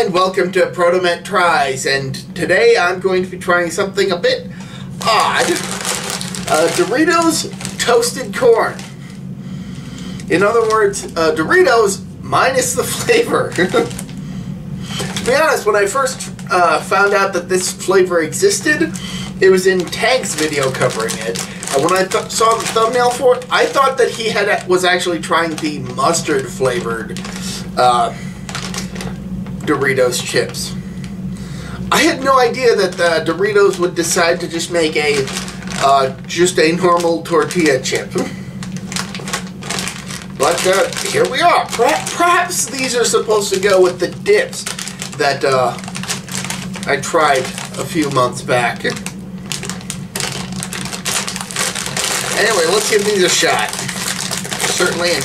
and welcome to Protomet Tries. And today I'm going to be trying something a bit odd uh, Doritos toasted corn. In other words, uh, Doritos minus the flavor. to be honest, when I first uh, found out that this flavor existed, it was in Tank's video covering it. And when I saw the thumbnail for it, I thought that he had was actually trying the mustard flavored. Uh, Doritos chips. I had no idea that uh, Doritos would decide to just make a uh, just a normal tortilla chip. But uh, here we are. Perhaps these are supposed to go with the dips that uh, I tried a few months back. Anyway, let's give these a shot. Certainly an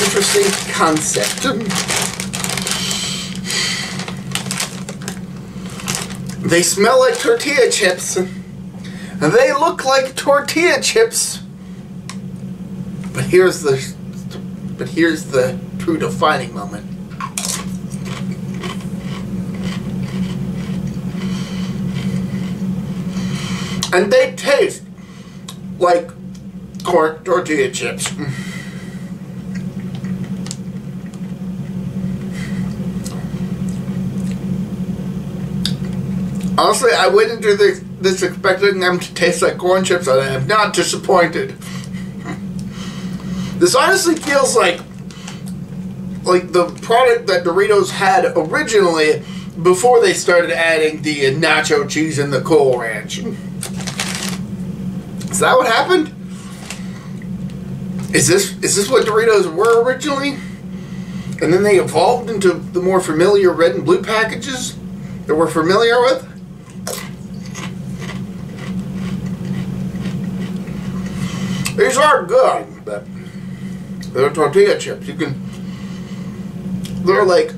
interesting concept. They smell like tortilla chips. They look like tortilla chips. But here's the but here's the true defining moment. And they taste like corn tortilla chips. Honestly, I went into this, this expecting them to taste like corn chips, and I am not disappointed. This honestly feels like like the product that Doritos had originally before they started adding the nacho cheese and the Cool Ranch. Is that what happened? Is this is this what Doritos were originally? And then they evolved into the more familiar red and blue packages that we're familiar with? These are good, but they're tortilla chips. You can. There are like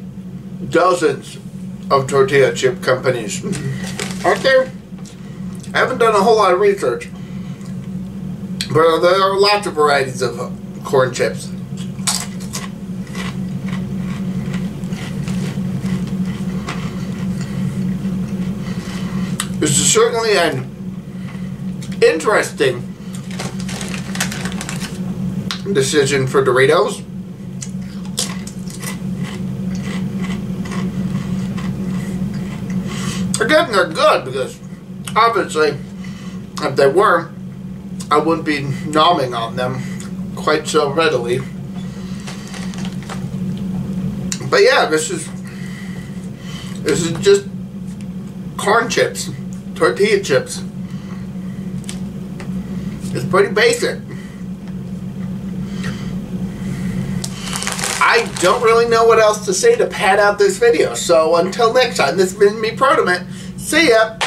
dozens of tortilla chip companies, aren't there? I haven't done a whole lot of research, but there are lots of varieties of uh, corn chips. This is certainly an interesting decision for Doritos. Again, they're good because obviously, if they were, I wouldn't be nomming on them quite so readily. But yeah, this is this is just corn chips, tortilla chips. It's pretty basic. I don't really know what else to say to pad out this video. So until next time, this has been me, Protomet. See ya!